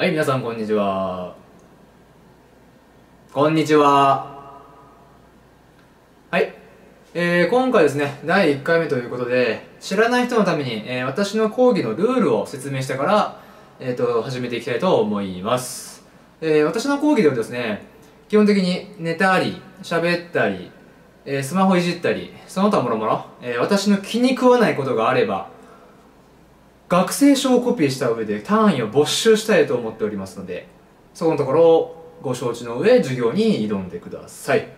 はい、皆さんこんにちは。こんにちは。はい。えー、今回ですね、第1回目ということで、知らない人のために、えー、私の講義のルールを説明してから、えっ、と、始めていきたいと思います。えー、私の講義ではですね、基本的に寝たり、喋ったり、え、スマホいじったり、その他もろもろ、え、私の気に食わないことがあれば、学生証をコピーした上で単位を没収したいと思っておりますのでそこのところをご承知の上授業に挑んでください。